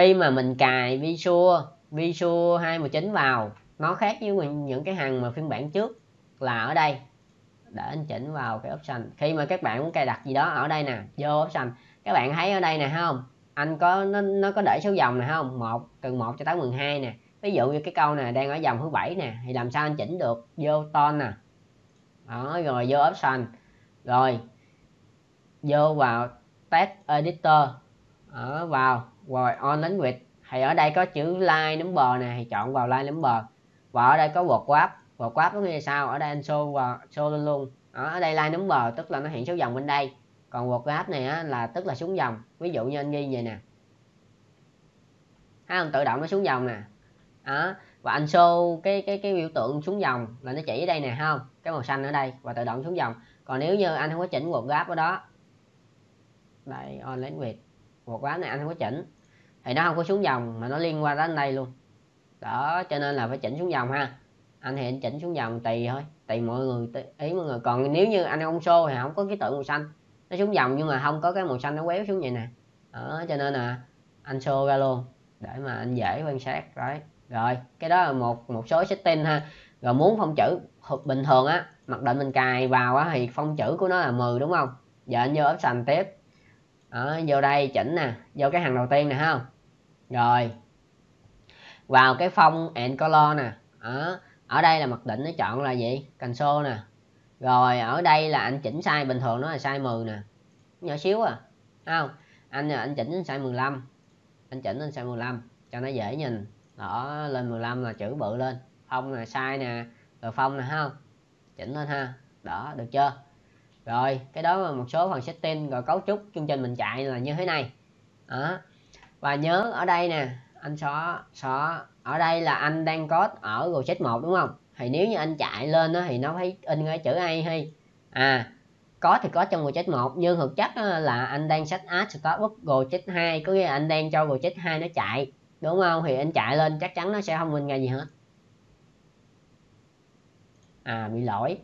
khi mà mình cài Visual Visual 219 vào nó khác với những cái hàng mà phiên bản trước là ở đây. Để anh chỉnh vào cái option. Khi mà các bạn muốn cài đặt gì đó ở đây nè vô option. Các bạn thấy ở đây nè không? Anh có nó, nó có để số dòng này không? Một từ 1 cho tới 12 nè. Ví dụ như cái câu này đang ở dòng thứ bảy nè thì làm sao anh chỉnh được? Vô ton nè. Đó rồi vô option. Rồi vô vào text editor ở vào rồi on language thì ở đây có chữ line number nè thì chọn vào line number. Và ở đây có vượt wrap vượt wrap nó như sao? Ở đây anh show và show luôn luôn. Ở, ở đây line number tức là nó hiện số dòng bên đây. Còn vượt wrap này á, là tức là xuống dòng. Ví dụ như anh ghi vậy nè. Thấy không? Tự động nó xuống dòng nè. Đó và anh show cái cái cái biểu tượng xuống dòng là nó chỉ ở đây nè không? Cái màu xanh ở đây và tự động xuống dòng. Còn nếu như anh không có chỉnh vượt wrap ở đó. Đây on language một ván này anh không có chỉnh. Thì nó không có xuống dòng mà nó liên quan đến đây luôn. Đó, cho nên là phải chỉnh xuống dòng ha. Anh thì anh chỉnh xuống dòng tùy thôi, tùy mọi người, tùy ý mọi người. Còn nếu như anh không show thì không có cái tượng màu xanh. Nó xuống dòng nhưng mà không có cái màu xanh nó quéo xuống vậy nè. Đó, cho nên là anh show ra luôn để mà anh dễ quan sát, đấy. Rồi, cái đó là một một số setting ha. Rồi muốn phong chữ bình thường á, mặc định mình cài vào á thì phong chữ của nó là 10 đúng không? Giờ anh vô option tiếp đó, vô đây chỉnh nè vô cái hàng đầu tiên nè không? Rồi. Vào cái phong and color nè đó. ở đây là mặc định nó chọn là gì? Console nè. Rồi ở đây là anh chỉnh size bình thường nó là size 10 nè. Nhỏ xíu à không? Anh anh chỉnh đến size 15 anh chỉnh lên size 15 cho nó dễ nhìn. Đó lên 15 là chữ bự lên. Phong là size nè rồi phong nè không? Chỉnh lên ha. Đó được chưa? Rồi, cái đó là một số phần setting rồi cấu trúc chương trình mình chạy là như thế này. Đó. Và nhớ ở đây nè, anh xóa xóa ở đây là anh đang có ở project 1 đúng không? Thì nếu như anh chạy lên đó thì nó phải in cái chữ A hay. À có thì có trong project 1 nhưng thực chất là anh đang set add startup project 2 có nghĩa là anh đang cho project 2 nó chạy, đúng không? Thì anh chạy lên chắc chắn nó sẽ không in ra gì hết. À bị lỗi.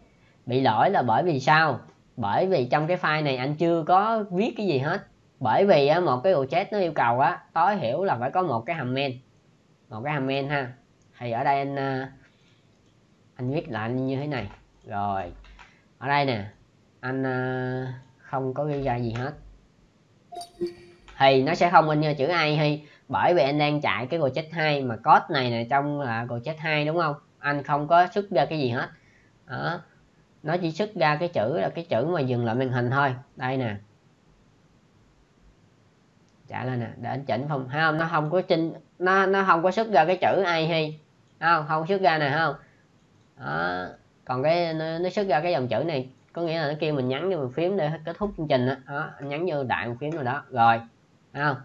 Bị lỗi là bởi vì sao? Bởi vì trong cái file này anh chưa có viết cái gì hết. Bởi vì á, một cái chat nó yêu cầu á tối hiểu là phải có một cái hàm men một cái hàm men ha. Thì ở đây anh à, anh viết lại như thế này. Rồi ở đây nè. Anh à, không có ghi ra gì hết. Thì nó sẽ không in ra chữ ai hay bởi vì anh đang chạy cái chat 2 mà code này nè trong là chat 2 đúng không? Anh không có xuất ra cái gì hết. Đó nó chỉ xuất ra cái chữ là cái chữ mà dừng lại màn hình thôi. Đây nè. Trả lên nè để anh chỉnh không ha không? Nó không có chinh nó nó không có xuất ra cái chữ ai hay. Không? Không xuất ra nè không? Đó. còn cái nó, nó xuất ra cái dòng chữ này có nghĩa là nó kêu mình nhắn vô một phím để kết thúc chương trình đó, đó anh nhắn vô đại một phím rồi đó. Rồi. Không?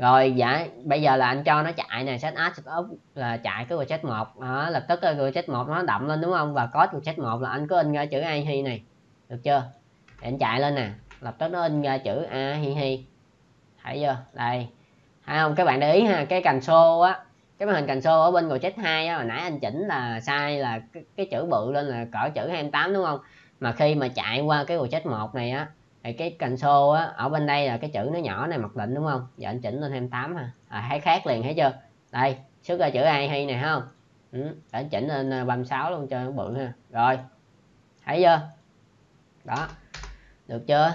Rồi dạ bây giờ là anh cho nó chạy này set add set up là chạy cái project một. Đó lập tức cái project một nó đậm lên đúng không? Và có project một là anh có in ra chữ a hi này. Được chưa? Để anh chạy lên nè. Lập tức nó in ra chữ a hi hi thấy chưa? Đây. Thấy không? Các bạn để ý ha cái cành xô á cái màn hình cành xô ở bên project 2 á hồi nãy anh chỉnh là sai là cái, cái chữ bự lên là cỡ chữ 28 đúng không? Mà khi mà chạy qua cái project một này á thì cái console á ở bên đây là cái chữ nó nhỏ này mặc định đúng không? Giờ anh chỉnh lên 28 ha. À, thấy khác liền thấy chưa? Đây xuất ra chữ ai hay này không? Ừ, để anh chỉnh lên à, 36 luôn cho nó bự ha. Rồi thấy chưa? Đó được chưa?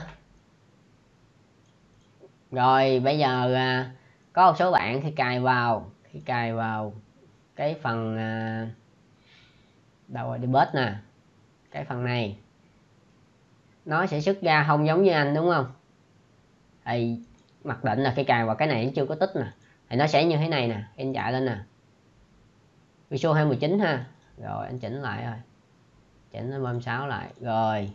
Rồi bây giờ à, có một số bạn khi cài vào khi cài vào cái phần à, đâu rồi à, debug nè. Cái phần này nó sẽ xuất ra không giống như anh đúng không? Thì mặc định là khi cài và cái này nó chưa có tích nè. Thì nó sẽ như thế này nè anh chạy lên nè. Visual 219 ha. Rồi anh chỉnh lại rồi. Chỉnh lên 36 lại. Rồi.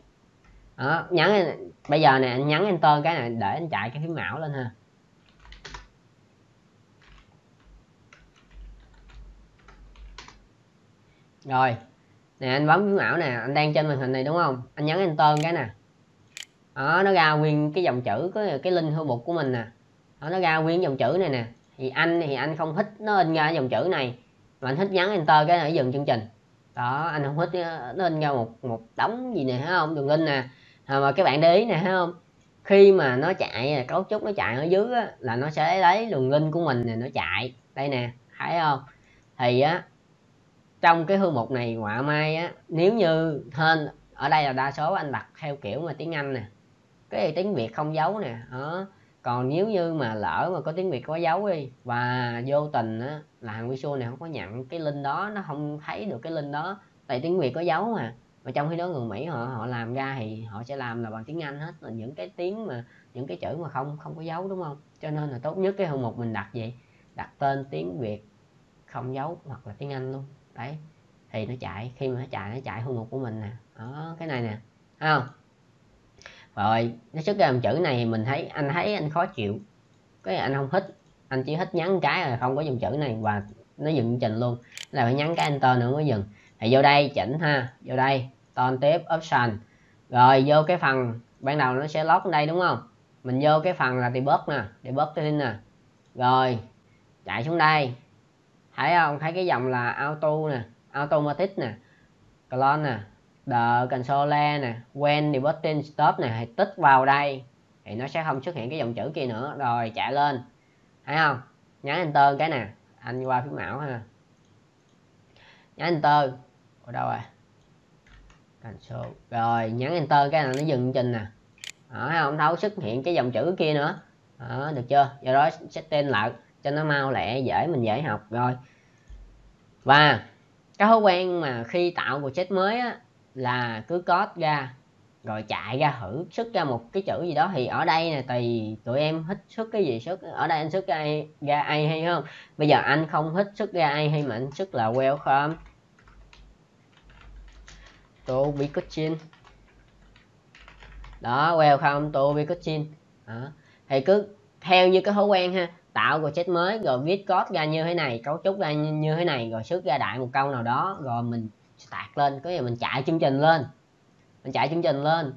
Đó nhắn, bây giờ nè anh nhắn enter cái này để anh chạy cái phím mão lên ha. Rồi. Nè anh bấm phím mão nè anh đang trên màn hình này đúng không? Anh nhấn enter cái nè đó nó ra nguyên cái dòng chữ có cái link hư bục của mình nè. Đó, nó ra nguyên dòng chữ này nè. Thì anh thì anh không thích nó in ra dòng chữ này mà anh thích nhấn enter cái này dừng chương trình. Đó anh không thích ờ, nó in ra một một đống gì nè thấy không? Đường link nè. À, mà các bạn để ý nè thấy không? Khi mà nó chạy cấu trúc nó chạy ở dưới á, là nó sẽ lấy đường linh của mình này nó chạy. Đây nè thấy không? Thì á trong cái hư mục này họa mai á nếu như hên ở đây là đa số anh đặt theo kiểu mà tiếng anh nè cái tiếng việt không giấu nè, đó. Còn nếu như mà lỡ mà có tiếng việt có dấu đi, và vô tình á, là hàng visual này không có nhận cái link đó, nó không thấy được cái link đó, tại tiếng việt có dấu mà. Mà trong khi đó người mỹ họ họ làm ra thì họ sẽ làm là bằng tiếng anh hết, là những cái tiếng mà, những cái chữ mà không không có dấu đúng không? Cho nên là tốt nhất cái hạng mục mình đặt gì? Đặt tên tiếng việt không dấu hoặc là tiếng anh luôn. Đấy, thì nó chạy, khi mà nó chạy nó chạy hạng mục của mình nè. Đó, cái này nè, thấy không? Rồi nó xuất ra dòng chữ này thì mình thấy, anh thấy anh khó chịu. Cái anh không thích, anh chỉ thích nhắn cái là không có dòng chữ này và nó dừng trình luôn. Là phải nhắn cái enter nữa mới dừng. Thì vô đây, chỉnh ha, vô đây toàn tiếp, option. Rồi, vô cái phần, ban đầu nó sẽ lót đây đúng không? Mình vô cái phần là debug nè, debug tin nè. Rồi, chạy xuống đây. Thấy không? Thấy cái dòng là auto nè, automatic nè, clone nè the console nè when debugging stop nè hãy tích vào đây thì nó sẽ không xuất hiện cái dòng chữ kia nữa. Rồi chạy lên. Thấy không? Nhấn enter cái nè. Anh qua phím mão ha. Nhấn enter. Ở đâu rồi? Console. Rồi nhấn enter cái là nó dừng trình nè. Ờ, đó, không? Thấu xuất hiện cái dòng chữ kia nữa. Đó, được chưa? Do đó setting lại cho nó mau lẹ dễ mình dễ học. Rồi. Và cái thói quen mà khi tạo project mới á, là cứ code ra rồi chạy ra thử xuất ra một cái chữ gì đó. Thì ở đây là tùy tụi em thích xuất cái gì xuất ở đây anh xuất ra ai, ra ai hay không? Bây giờ anh không thích xuất ra ai hay mà anh xuất là welcome to Bitcoin đó welcome to Bitcoin đó. thì cứ theo như cái thói quen ha tạo rồi chết mới rồi viết code ra như thế này cấu trúc ra như, như thế này rồi xuất ra đại một câu nào đó rồi mình start lên có gì mình chạy chương trình lên. Mình chạy chương trình lên.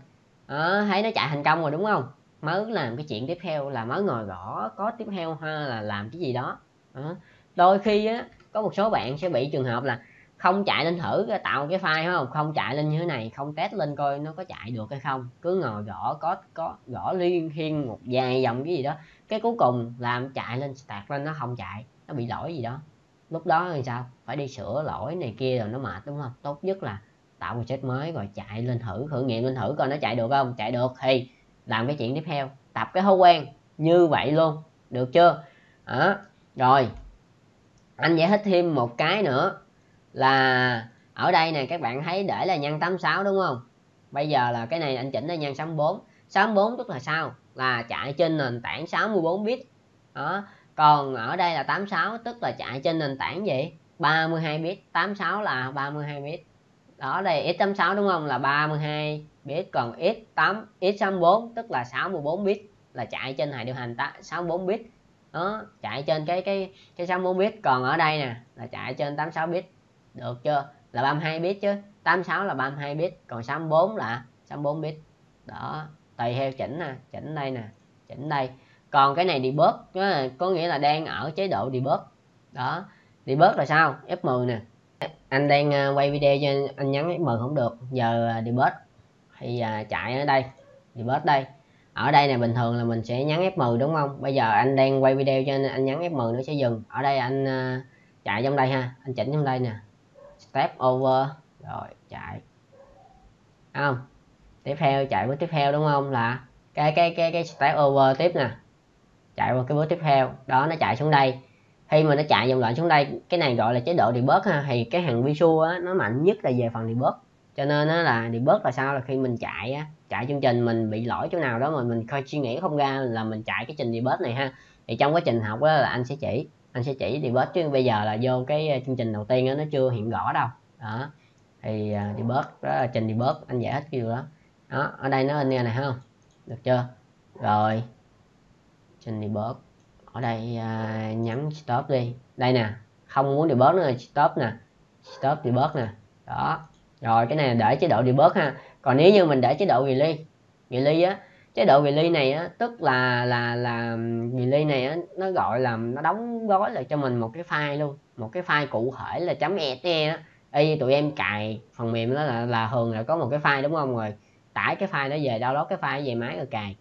Đó, thấy nó chạy thành công rồi đúng không? Mới làm cái chuyện tiếp theo là mới ngồi gõ có tiếp theo ha là làm cái gì đó, đó. đôi khi á có một số bạn sẽ bị trường hợp là không chạy lên thử tạo cái file không? Không chạy lên như thế này không test lên coi nó có chạy được hay không. Cứ ngồi gõ có có gõ liên thiên một vài dòng cái gì đó. Cái cuối cùng làm chạy lên start lên nó không chạy nó bị lỗi gì đó lúc đó thì sao? Phải đi sửa lỗi này kia rồi nó mệt, đúng không? Tốt nhất là tạo một set mới rồi chạy lên thử thử nghiệm lên thử coi nó chạy được không? Chạy được thì làm cái chuyện tiếp theo, tập cái thói quen như vậy luôn. Được chưa? Đó, rồi. Anh giải thích thêm một cái nữa là ở đây này các bạn thấy để là nhân 86 đúng không? Bây giờ là cái này anh chỉnh là nhân 64 64 tức là sao? Là chạy trên nền tảng 64 bit. Đó còn ở đây là 86 tức là chạy trên nền tảng gì? 32 bit. 86 là 32 bit. Đó, đây x86 đúng không? Là 32 bit. Còn x8 x64 tức là 64 bit là chạy trên hệ điều hành 64 bit. Đó, chạy trên cái cái cái 64 bit. Còn ở đây nè, là chạy trên 86 bit. Được chưa? Là 32 bit chứ. 86 là 32 bit. Còn 64 là 64 bit. Đó, tùy theo chỉnh nè, chỉnh đây nè, chỉnh đây còn cái này debug có nghĩa là đang ở chế độ debug. Đó debug là sao? F10 nè. Anh đang à, quay video cho anh nhắn F10 không được giờ à, debug. Thì à, chạy ở đây debug đây. Ở đây này bình thường là mình sẽ nhắn F10 đúng không? Bây giờ anh đang quay video cho anh, anh nhắn F10 nó sẽ dừng. Ở đây anh chạy trong đây ha anh chỉnh trong đây nè. Step over rồi chạy. Không? Tiếp theo chạy bước tiếp theo đúng không? Là cái cái cái cái step over tiếp nè chạy qua cái bước tiếp theo. Đó nó chạy xuống đây. Khi mà nó chạy dòng lệnh xuống đây cái này gọi là chế độ debug ha. Thì cái hàng visual á nó mạnh nhất là về phần debug cho nên á là debug là sao? Là khi mình chạy á chạy chương trình mình bị lỗi chỗ nào đó mà mình coi suy nghĩ không ra là mình chạy cái trình debug này ha. Thì trong quá trình học á là anh sẽ chỉ anh sẽ chỉ debug chứ bây giờ là vô cái ờ, chương trình đầu tiên á nó chưa hiện rõ đâu. Đó. Thì ờ, uh, debug đó là trình debug anh giải thích cái điều đó. Đó ở đây nó in nghe này không? Được chưa? Rồi trên debug ở đây à, nhấn stop đi. Đây nè không muốn debug nữa stop nè. Stop debug nè. Đó. Rồi cái này để chế độ debug ha. Còn nếu như mình để chế độ release release á chế độ release này á tức là là là release này á nó gọi là nó đóng gói lại cho mình một cái file luôn. Một cái file cụ thể là chấm et á. Y tụi em cài phần mềm đó là là thường là có một cái file đúng không? Rồi tải cái file đó về download cái file về máy rồi cài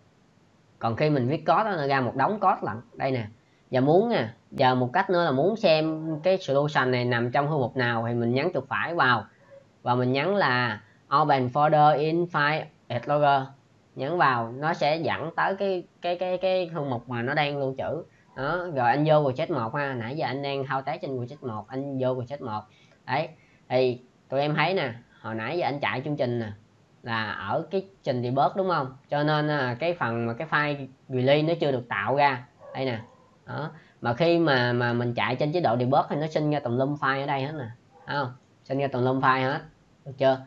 còn khi mình viết code đó, nó ra một đống code lận. Đây nè giờ muốn nè giờ một cách nữa là muốn xem cái solution này nằm trong thư mục nào thì mình nhấn chuột phải vào. Và mình nhấn là open folder in file explorer. Nhấn vào nó sẽ dẫn tới cái cái cái cái thư mục mà nó đang lưu trữ. Đó rồi anh vô project một ha. Nãy giờ anh đang thao tác trên project một anh vô project một. Đấy thì tụi em thấy nè hồi nãy giờ anh chạy chương trình nè là ở cái trình debug đúng không? Cho nên là cái phần mà cái file release nó chưa được tạo ra. Đây nè. Đó. Mà khi mà mà mình chạy trên chế độ debug thì nó sinh ra tùm lum file ở đây hết nè. Không? Sinh ra tùm lum file hết. Được chưa?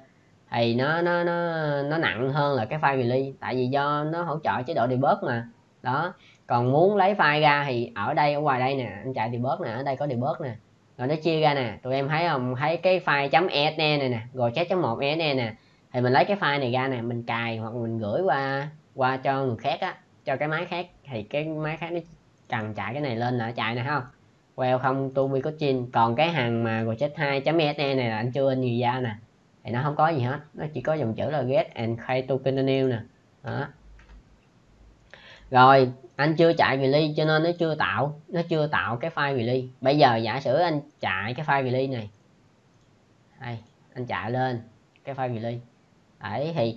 Thì nó nó nó nó nặng hơn là cái file release, tại vì do nó hỗ trợ chế độ debug mà. Đó. Còn muốn lấy file ra thì ở đây, ở ngoài đây nè, anh chạy debug nè, ở đây có debug nè. Rồi nó chia ra nè. Tụi em thấy không? Thấy cái file .exe này nè rồi chat một exe nè thì mình lấy cái file này ra nè, mình cài hoặc mình gửi qua qua cho người khác á, cho cái máy khác. Thì cái máy khác nó cần chạy cái này lên là chạy nè không? Well, không tu có trên còn cái hàng mà chết 2 exe này là anh chưa in gì ra nè. Thì nó không có gì hết. Nó chỉ có dòng chữ là get and create token new nè. Đó. Rồi, anh chưa chạy release cho nên nó chưa tạo, nó chưa tạo cái file release bây giờ giả sử anh chạy cái file release này. Đây, anh chạy lên cái file release đấy thì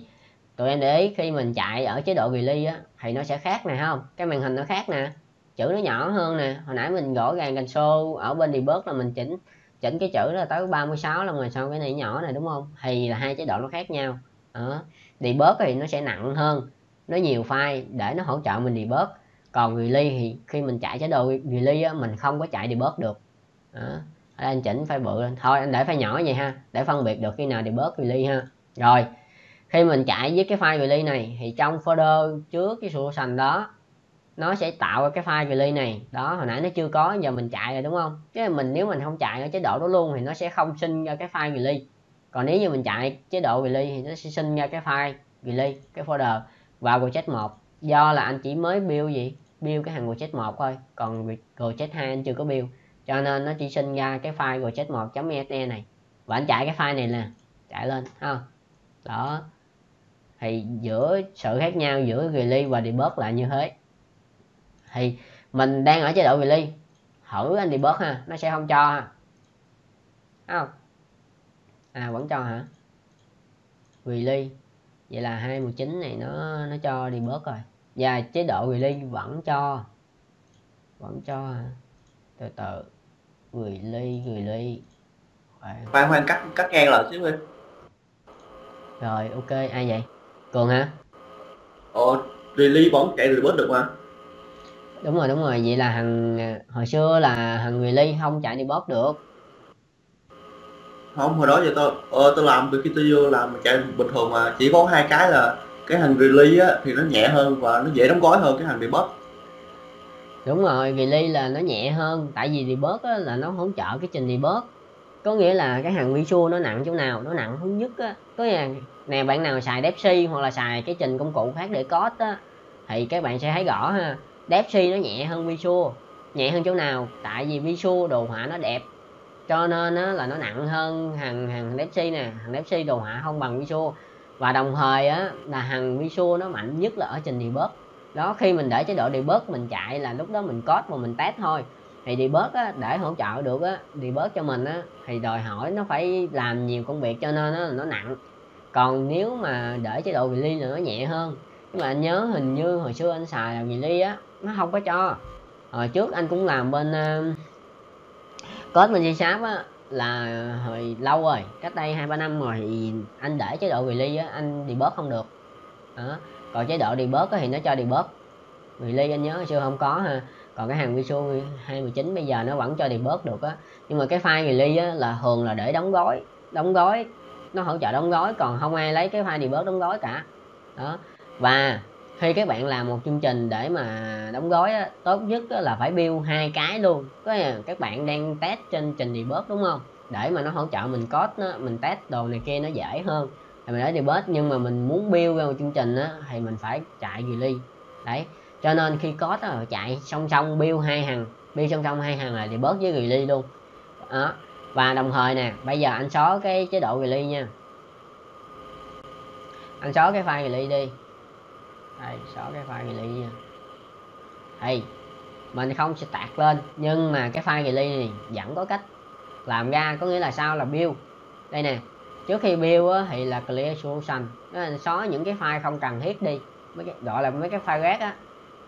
tụi em để ý khi mình chạy ở chế độ release á thì nó sẽ khác nè không cái màn hình nó khác nè. Chữ nó nhỏ hơn nè. Hồi nãy mình gõ gàng console ở bên debug là mình chỉnh chỉnh cái chữ là tới 36 lần rồi sau cái này nhỏ này đúng không thì là hai chế độ nó khác nhau. Đó. Debug thì nó sẽ nặng hơn. Nó nhiều file để nó hỗ trợ mình debug còn release thì khi mình chạy chế độ release á, mình không có chạy debug được. Đó. ở đây anh chỉnh file bự lên. Thôi anh để file nhỏ vậy ha. Để phân biệt được khi nào debug release ha. Rồi khi mình chạy với cái file release này, thì trong folder trước cái solution đó, nó sẽ tạo cái file release này. Đó, hồi nãy nó chưa có, giờ mình chạy rồi, đúng không? Chứ mình, nếu mình không chạy ở chế độ đó luôn, thì nó sẽ không sinh ra cái file release. Còn nếu như mình chạy chế độ release, thì nó sẽ sinh ra cái file release, cái folder vào project 1 do là anh chỉ mới build gì? Build cái hàng project 1 thôi. Còn project 2 anh chưa có build. Cho nên nó chỉ sinh ra cái file project 1.exe này. Và anh chạy cái file này nè. Chạy lên, ha. Đó thì giữa sự khác nhau giữa release và debug là như thế. Thì mình đang ở chế độ release thử anh debug ha nó sẽ không cho ha. Không? À vẫn cho hả? Release vậy là 219 này nó nó cho debug rồi. Và chế độ release vẫn cho. Vẫn cho hả từ từ. Release release khoan khoan cắt cắt ngang lại xíu đi. Rồi ok ai vậy cường hả? Ồ release vẫn chạy debug được mà. Đúng rồi đúng rồi vậy là thằng hồi xưa là thằng release không chạy debug được. Không hồi đó giờ tôi ờ, tôi làm khi tôi vô làm chạy bình thường mà chỉ có hai cái là cái thằng release á thì nó nhẹ hơn và nó dễ đóng gói hơn cái thằng debug đúng rồi release là nó nhẹ hơn tại vì debug á, là nó hỗ trợ cái trình debug có nghĩa là cái hàng visual nó nặng chỗ nào nó nặng thứ nhất á. Có nghĩa là nè bạn nào xài Depsy hoặc là xài cái trình công cụ khác để code á thì các bạn sẽ thấy rõ ha. Depsy nó nhẹ hơn visual nhẹ hơn chỗ nào? Tại vì visual đồ họa nó đẹp cho nên á, là nó nặng hơn hàng hàng Depsy nè. Hàng Depsy đồ họa không bằng visual và đồng thời á là hàng visual nó mạnh nhất là ở trình debug. Đó khi mình để chế độ debug mình chạy là lúc đó mình code và mình test thôi thì debug á, để hỗ trợ được á debug cho mình á thì đòi hỏi nó phải làm nhiều công việc cho nên á, nó nặng. Còn nếu mà để chế độ release là nó nhẹ hơn. Nhưng mà anh nhớ hình như hồi xưa anh xài là release á nó không có cho. Hồi trước anh cũng làm bên uh, code bên C Sharp á là hồi lâu rồi cách đây hai ba năm rồi thì anh để chế độ release á anh debug không được. Đó. còn chế độ debug á thì nó cho debug release anh nhớ hồi xưa không có ha còn cái hàng Visual 219 bây giờ nó vẫn cho debug được á. Nhưng mà cái file release á là thường là để đóng gói đóng gói nó hỗ trợ đóng gói còn không ai lấy cái file debug đóng gói cả. Đó. Và khi các bạn làm một chương trình để mà đóng gói á, tốt nhất á, là phải build hai cái luôn. Có là các bạn đang test trên trình debug đúng không? Để mà nó hỗ trợ mình code nó, mình test đồ này kia nó dễ hơn. Thì mình để debug nhưng mà mình muốn build ra một chương trình á, thì mình phải chạy release đấy cho nên khi có chạy song song build hai hàng build song song hai hàng là bớt với ly luôn. Đó. Và đồng thời nè bây giờ anh xóa cái chế độ ly nha. Anh xóa cái file ly đi. Đây xóa cái file ly nha. Thì mình không sẽ tạc lên nhưng mà cái file ly này vẫn có cách. Làm ra có nghĩa là sao? Là build. Đây nè. Trước khi build á, thì là clear solution đó là xóa những cái file không cần thiết đi. Mấy cái, gọi là mấy cái file rác á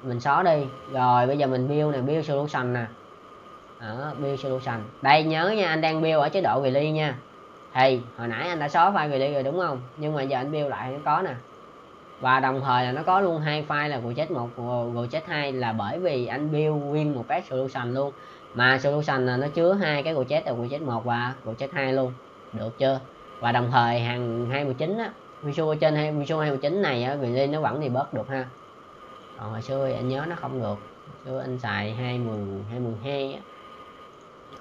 mình xóa đi. Rồi bây giờ mình build nè build solution nè. Đó, build solution. Đây nhớ nha anh đang build ở chế độ release nha. Thì hồi nãy anh đã xóa file release rồi đúng không? Nhưng mà giờ anh build lại nó có nè. Và đồng thời là nó có luôn hai file là project một và project hai là bởi vì anh build nguyên một cái solution luôn. Mà solution là nó chứa hai cái project là project một và project hai luôn. Được chưa? Và đồng thời hàng 29 á Visual trên hay Visual 29 này á release nó vẫn thì bớt được ha còn hồi xưa anh nhớ nó không được. Hồi xưa anh xài 20 22 á.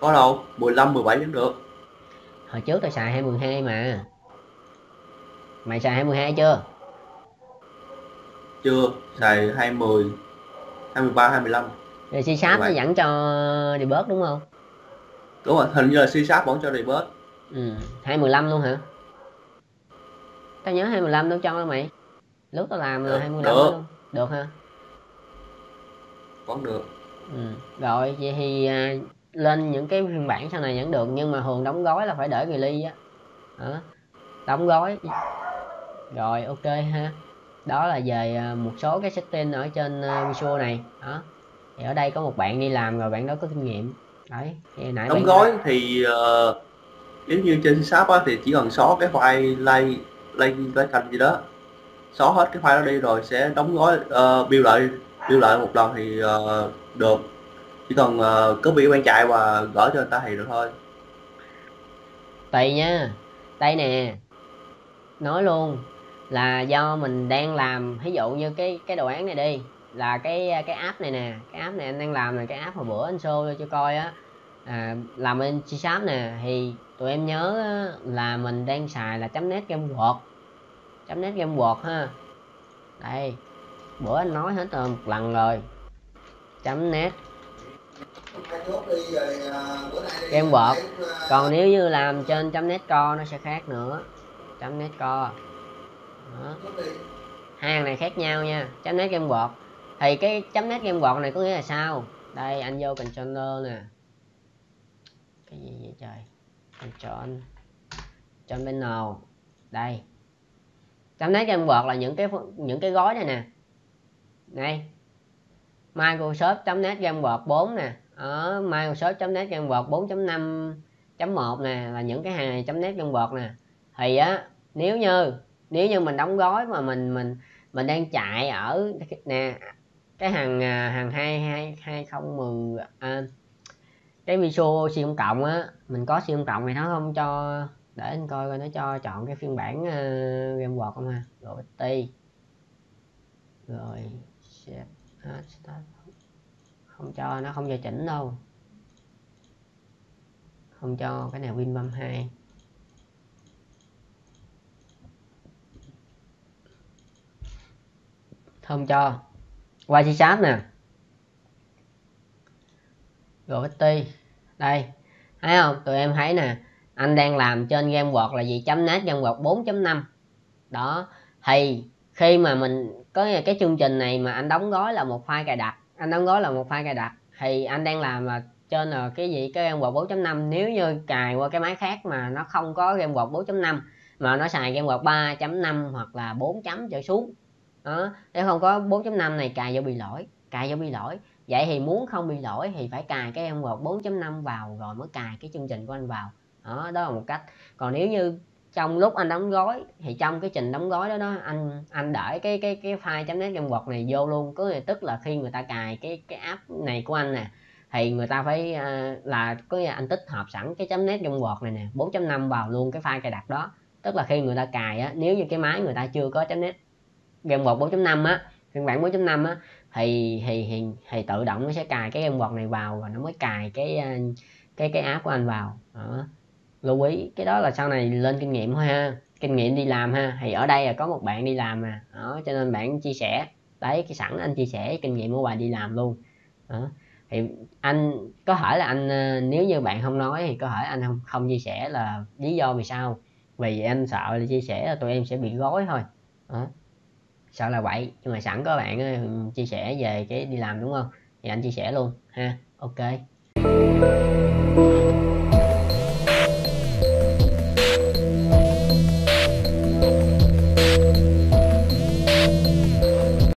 Có đâu 15 17 vẫn được. Hồi trước tôi xài 22 mà. Mày xài 22 chưa? Chưa xài 20 23 25 rồi C sharp nó dẫn cho debug đúng không? Đúng rồi hình như là C sharp vẫn cho debug ừ 215 luôn hả? Tao nhớ 215 đâu cho đâu mày. Lúc tao làm là Được, 215 được. luôn. Được hả vẫn được. Ừ. rồi vậy thì à, lên những cái phiên bản sau này vẫn được nhưng mà thường đóng gói là phải để release á. Đó. đóng gói. Rồi ok ha. Đó là về à, một số cái setting ở trên à, visual này. Đó thì ở đây có một bạn đi làm rồi bạn đó có kinh nghiệm. Đấy thì nãy đóng gói thì uh, nếu như trên C sharp á, thì chỉ cần xóa cái file lay lay lay canh gì đó xóa hết cái file đó đi rồi sẽ đóng gói uh, build lại lưu lại một lần thì uh, được. Chỉ cần ờ, uh, copy quan chạy và gửi cho người ta thì được thôi. Tùy nha đây nè. Nói luôn là do mình đang làm ví dụ như cái cái đồ án này đi là cái cái app này nè cái app này anh đang làm là cái app hồi bữa anh show cho coi á. À, làm bên C sharp nè thì tụi em nhớ á, là mình đang xài là chấm net game word chấm net game word ha. Đây bữa anh nói hết rồi một lần rồi. Chấm nét, Game bột còn nếu như làm trên chấm nét co nó sẽ khác nữa. Chấm nét co. Đó. hai hàng này khác nhau nha. Chấm nét game bột thì cái chấm nét game bột này có nghĩa là sao? Đây anh vô controller nè. Cái gì vậy trời? Control. Control panel đây. Chấm nét game bột là những cái những cái gói này nè đây. Microsoft.net Game 4 nè. Ở Microsoft.net Game 4.5.1 nè là những cái hàng này .net Game nè. Thì á nếu như nếu như mình đóng gói mà mình mình mình đang chạy ở nè cái hàng à, hàng hai hai hai không mười à, cái Visual siêu cộng á mình có siêu cộng thì nó không cho để anh coi coi nó cho chọn cái phiên bản à, uh, game word không ha. Rồi ti rồi. Dạ, à, set không cho, nó không cho chỉnh đâu. Không cho cái này win 32 không cho. Qua chi chat nè. Rồi đây, thấy không? Tụi em thấy nè. Anh đang làm trên game word là gì? Chấm nát game word 4.5 đó, thì khi mà mình có nghĩa là cái chương trình này mà anh đóng gói là một file cài đặt. Anh đóng gói là một file cài đặt. Thì anh đang làm là trên là cái gì? Cái game word 4.5 nếu như cài qua cái máy khác mà nó không có game word 4.5 mà nó xài game word 3.5 hoặc là 4 chấm trở xuống. Đó, nếu không có 4.5 này cài vô bị lỗi, cài vô bị lỗi. Vậy thì muốn không bị lỗi thì phải cài cái em word 4.5 vào rồi mới cài cái chương trình của anh vào. Đó đó là một cách. Còn nếu như trong lúc anh đóng gói thì trong cái trình đóng gói đó đó anh anh để cái cái cái file chấm nét trong quật này vô luôn. Có nghĩa tức là khi người ta cài cái cái app này của anh nè thì người ta phải à, là có nghĩa là anh tích hợp sẵn cái chấm nét trong quật này nè 4.5 vào luôn cái file cài đặt đó. Tức là khi người ta cài á nếu như cái máy người ta chưa có chấm nét game quật 4.5 á phiên bản 4.5 á thì thì thì thì tự động nó sẽ cài cái game quật này vào và nó mới cài cái à, cái cái app của anh vào. Đó lưu ý, cái đó là sau này lên kinh nghiệm thôi ha. Kinh nghiệm đi làm ha. Thì ở đây là có một bạn đi làm mà. Đó, cho nên bạn chia sẻ. Đấy, cái sẵn anh chia sẻ kinh nghiệm của bạn đi làm luôn. Đó. thì anh, có thể là anh ờ, nếu như bạn không nói thì có thể anh không? Không chia sẻ là lý do vì sao? Vì anh sợ là chia sẻ là tụi em sẽ bị gói thôi. Đó. Sợ là vậy. Nhưng mà sẵn có bạn ờ, chia sẻ về cái đi làm, đúng không? Thì anh chia sẻ luôn ha. Ok.